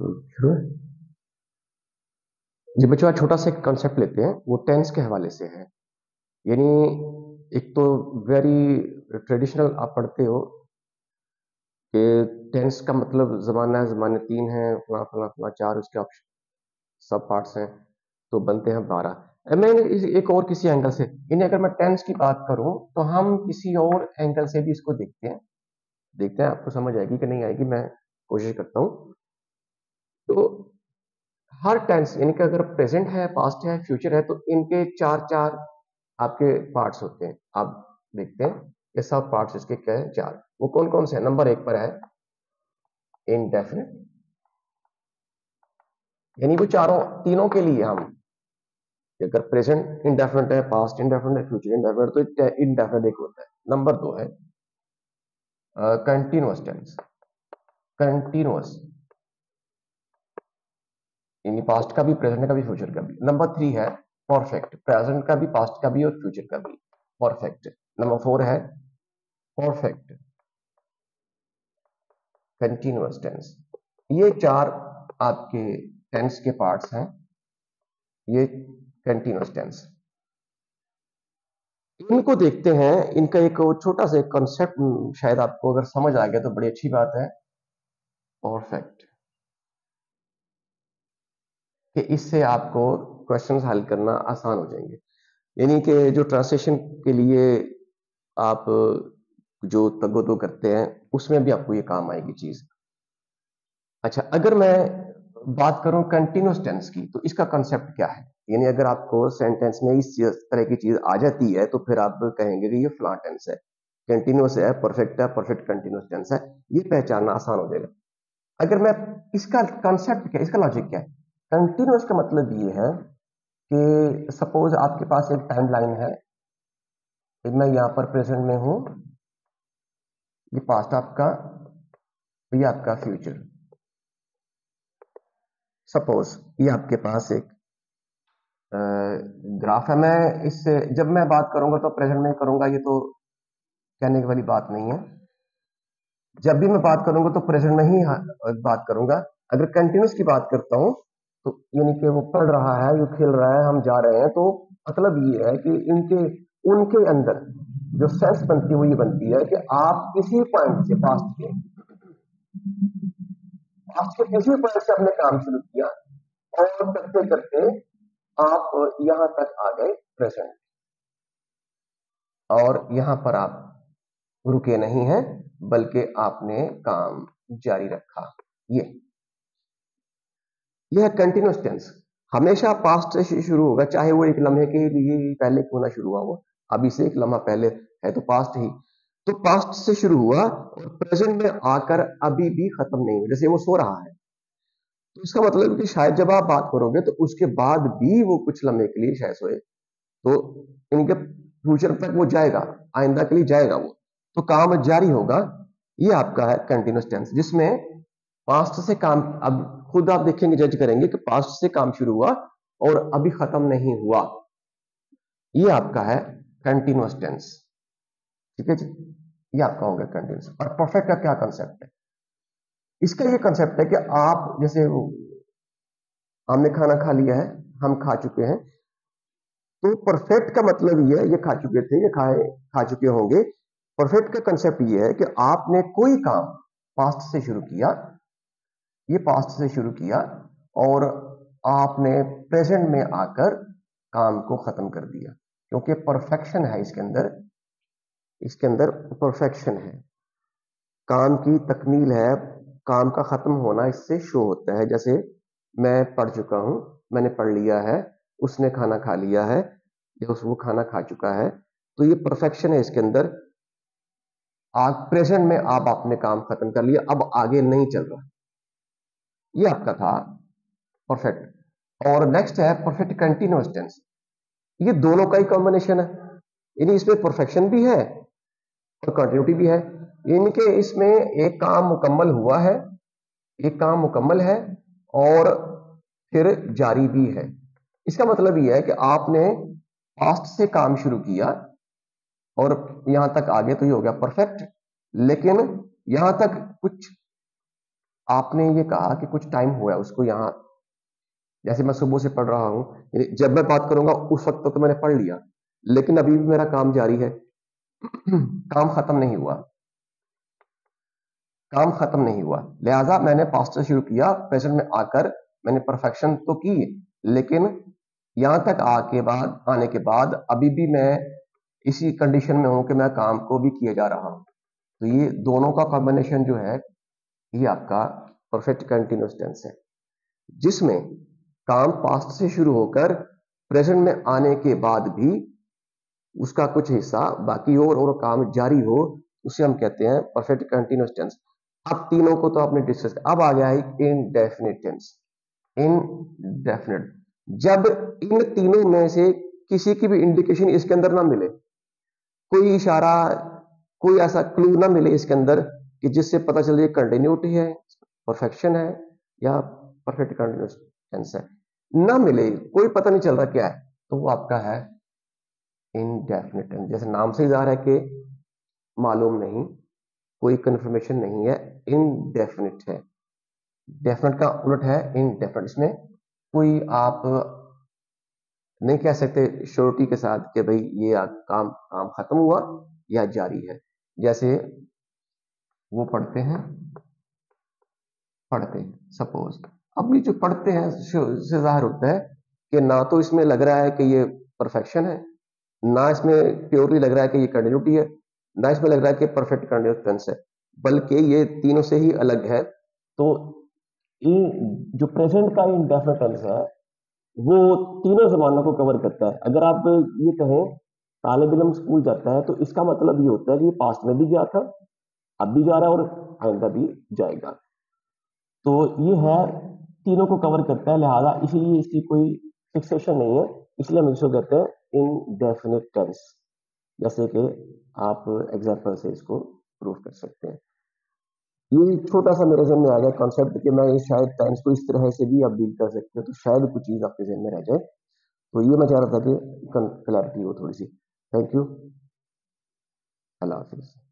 शुरू है जी, बच्चों, आज छोटा सा एक कॉन्सेप्ट लेते हैं, वो टेंस के हवाले से है। यानी एक तो वेरी ट्रेडिशनल आप पढ़ते हो कि टेंस का मतलब ज़माना है, ज़माने तीन है, फला फला फला, चार, उसके ऑप्शन सब पार्ट्स हैं तो बनते हैं बारह। मैं एक और किसी एंगल से, यानी अगर मैं टेंस की बात करूँ तो हम किसी और एंगल से भी इसको देखते हैं। देखते हैं, आपको समझ आएगी कि नहीं आएगी, मैं कोशिश करता हूँ। तो हर टेंस यानी कि अगर प्रेजेंट है पास्ट है फ्यूचर है तो इनके चार चार आपके पार्ट्स होते हैं। आप देखते हैं ये सब पार्ट्स इसके क्या है? चार। वो कौन कौन से हैं? नंबर एक पर है। इनडेफिनेट यानी वो चारों, तीनों के लिए हम अगर प्रेजेंट इंडेफिनेट है पास्ट इंडेफिनेट है फ्यूचर इंडेफिनेट तो इंडेफिनेट एक होता है। नंबर दो है कंटिन्यूस टेंस कंटिन्यूस यानी पास्ट का भी प्रेजेंट का भी फ्यूचर का भी। नंबर थ्री है परफेक्ट प्रेजेंट का भी पास्ट का भी और फ्यूचर का भी। परफेक्ट नंबर फोर है परफेक्ट कंटिन्यूस टेंस ये चार आपके टेंस के पार्ट्स हैं। ये कंटिन्यूस टेंस इनको देखते हैं। इनका एक छोटा सा कॉन्सेप्ट शायद आपको अगर समझ आ गया तो बड़ी अच्छी बात है। परफेक्ट कि इससे आपको क्वेश्चंस हल करना आसान हो जाएँगे। यानी कि जो ट्रांसलेशन के लिए आप जो तगोदो करते हैं, उसमें भी आपको ये काम आएगी चीज़। अच्छा अगर मैं बात करूँ कंटिन्यूस टेंस की तो इसका कंसेप्ट क्या है? यानी अगर आपको सेंटेंस में इस तरह की चीज़ आ जाती है तो फिर आप कहेंगे कि ये फ्ला टेंस है। कंटिन्यूस है परफेक्ट है परफेक्ट कंटिन्यूस टेंस है। ये पहचानना आसान हो जाएगा। अगर मैं, इसका कंसेप्ट क्या इसका लॉजिक क्या है? कंटिन्यूस का मतलब ये है कि सपोज़ आपके पास एक टाइम लाइन है मैं यहाँ पर प्रेजेंट में हूँ, ये पास्ट आपका, ये आपका फ्यूचर सपोज़ ये आपके पास एक ग्राफ है, मैं इससे, जब मैं बात करूँगा तो प्रेजेंट में करूँगा, ये तो कहने वाली बात नहीं है। जब भी मैं बात करूँगा तो प्रेजेंट में ही बात करूँगा। अगर कंटिन्यूस की बात करता हूँ यानी कि वो पढ़ रहा है ये खेल रहा है, हम जा रहे हैं तो मतलब ये है कि इनके, उनके अंदर जो सेंस बनती है ये बनती है कि आप किसी पॉइंट से पास्ट के पास्ट के किसी पॉइंट से अपने काम शुरू किया और करते करते आप यहाँ तक आ गए प्रेजेंट और यहाँ पर आप रुके नहीं हैं, बल्कि आपने काम जारी रखा। यह कंटिन्यूस टेंस हमेशा पास्ट से शुरू होगा, चाहे वो एक लम्हे के लिए पहले क्यों ना शुरू हुआ हो, अभी से एक लम्हा पहले है तो पास्ट ही। तो पास्ट से शुरू हुआ और प्रेजेंट में आकर अभी भी खत्म नहीं हुआ, जैसे वो सो रहा है। तो इसका मतलब कि शायद जब आप बात करोगे तो उसके बाद भी वो कुछ लम्हे के लिए शायद सोए। तो इनके फ्यूचर तक वो जाएगा, आइंदा के लिए जाएगा वो। तो काम जारी होगा, ये आपका है कंटिन्यूस टेंस जिसमें पास्ट से काम, अब खुद आप देखेंगे जज करेंगे कि पास्ट से काम शुरू हुआ और अभी खत्म नहीं हुआ। ये आपका है कंटिन्यूस टेंस ठीक है जी? ये आपका होगा कंटिन्यूस और परफेक्ट का क्या कंसेप्ट है? इसका ये कंसेप्ट है कि आप, जैसे हमने खाना खा लिया है, हम खा चुके हैं। तो परफेक्ट का मतलब ये है, ये खा चुके थे, ये खाए, खा चुके होंगे। परफेक्ट का कंसेप्ट ये है कि आपने कोई काम पास्ट से शुरू किया ये पास्ट से शुरू किया और आपने प्रेजेंट में आकर काम को खत्म कर दिया, क्योंकि परफेक्शन है इसके अंदर इसके अंदर परफेक्शन है। काम की तकमील है, काम का खत्म होना इससे शो होता है। जैसे मैं पढ़ चुका हूँ, मैंने पढ़ लिया है, उसने खाना खा लिया है, या उस वो खाना खा चुका है तो ये परफेक्शन है इसके अंदर। आज प्रेजेंट में आप अपने काम खत्म कर लिया, अब आगे नहीं चल रहा। ये आपका था। परफेक्ट और नेक्स्ट है परफेक्ट कंटिन्यूस टेंस ये दोनों का ही कॉम्बिनेशन है। यानी इसमें परफेक्शन भी है और कंटिन्यूटी भी है। इनके इसमें एक काम मुकम्मल हुआ है, एक काम मुकम्मल है और फिर जारी भी है। इसका मतलब यह है कि आपने पास्ट से काम शुरू किया और यहाँ तक आगे तो ये हो गया परफेक्ट लेकिन यहाँ तक कुछ आपने ये कहा कि कुछ टाइम हुआ है उसको यहाँ जैसे मैं सुबह से पढ़ रहा हूँ जब मैं बात करूँगा उस वक्त तो, तो मैंने पढ़ लिया लेकिन अभी भी मेरा काम जारी है। काम खत्म नहीं हुआ। काम खत्म नहीं हुआ। लिहाजा मैंने पास्ट शुरू किया प्रेजेंट में आकर मैंने परफेक्शन तो की लेकिन यहाँ तक आके बाद आने के बाद अभी भी मैं इसी कंडीशन में हूँ कि मैं काम को भी किया जा रहा हूँ। तो ये दोनों का कॉम्बिनेशन जो है ये आपका परफेक्ट कंटिन्यूस टेंस है। जिसमें काम पास्ट से शुरू होकर प्रेजेंट में आने के बाद भी उसका कुछ हिस्सा बाकी और और काम जारी हो, उसे हम कहते हैं परफेक्ट कंटिन्यूस टेंस अब तीनों को तो आपने डिस्कस अब आ गया है इनडेफिनिट टेंस इनडेफिनिट जब इन तीनों में से किसी की भी इंडिकेशन इसके अंदर ना मिले, कोई इशारा, कोई ऐसा क्लू ना मिले इसके अंदर कि जिससे पता चल चले कंटिन्यूटी है परफेक्शन है, या परफेक्ट कंटिन्यूस है। ना मिले, कोई पता नहीं चल रहा क्या है तो वो आपका है इनडेफिनेट जैसे नाम से इजहार है कि मालूम नहीं, कोई कंफर्मेशन नहीं है इनडेफिनिट है। डेफिनेट का उलट है इनडेफिनेट इसमें कोई आप नहीं कह सकते श्योरिटी के साथ कि भाई ये काम काम खत्म हुआ या जारी है। जैसे वो पढ़ते हैं पढ़ते हैं सपोज़ अब ये जो पढ़ते हैं से ज़ाहिर होता है कि ना तो इसमें लग रहा है कि ये परफेक्शन है, ना इसमें प्योरली लग रहा है कि ये कंटिन्यूटी है, ना इसमें लग रहा है कि परफेक्ट कंटिन्यूस टेंस है, बल्कि ये तीनों से ही अलग है। तो इन, जो प्रेजेंट का इंडेफिनेट टेंस है, वो तीनों जमानों को कवर करता है। अगर आप ये कहें तालब इलम स्कूल जाता है तो इसका मतलब ये होता है कि ये पास्ट में भी गया था अब भी जा रहा है और आइंदा भी जाएगा। तो ये है, तीनों को कवर करता है लिहाजा, इसीलिए इसकी कोई फिक्सेशन नहीं है। इसलिए हम इसको कहते हैं इनडेफिनिट टेंस जैसे कि आप एग्ज़ाम्पल से इसको प्रूव कर सकते हैं। ये छोटा सा मेरे जहन में आ गया कॉन्सेप्ट कि मैं शायद टेंस को इस तरह से भी आप डील कर सकते हैं तो शायद कुछ चीज़ आपके जहन में रह जाए। तो ये मैं चाह रहा था कि क्लैरिटी हो थोड़ी सी। थैंक यू अल्लाह हाफिज़।